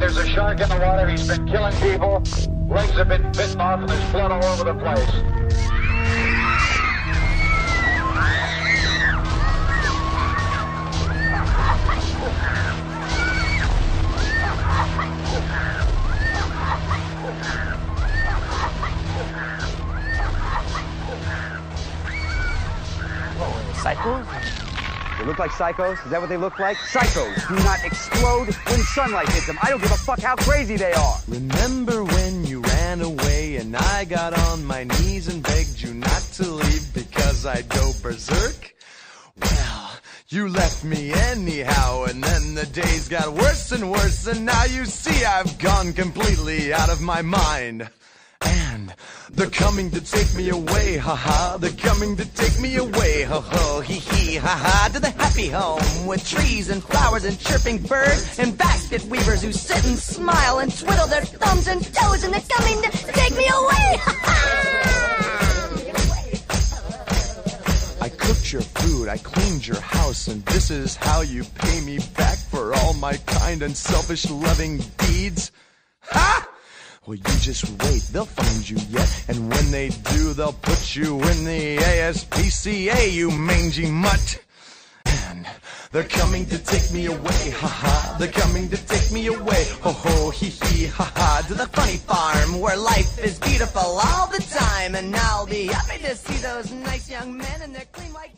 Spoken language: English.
back in the water. He's been killing people. Legs have been bitten off and there's blood all over the place. Psychos? They look like psychos? Is that what they look like? Psychos do not explode when sunlight hits them. I don't give a fuck how crazy they are. Remember when you ran away and I got on my knees and begged you not to leave because I'd go berserk? Well, you left me anyhow, and then the days got worse and worse, and now you see I've gone completely out of my mind. And they're coming to take me away, haha. -Ha. They're coming to take me away, ho ho, hee hee, haha. To the happy home with trees and flowers and chirping birds and basket weavers who sit and smile and twiddle their thumbs and toes, and they're coming to take me away, I cooked your food, I cleaned your house, and this is how you pay me back for all my kind and selfish loving deeds? Ha! Well, you just wait, they'll find you yet, and when they do, they'll put you in the ASPCA, you mangy mutt. And they're coming to take me away, haha. They're coming to take me away, ho ho, hee hee, haha. To the funny farm where life is beautiful all the time, and I'll be happy to see those nice young men and their clean white.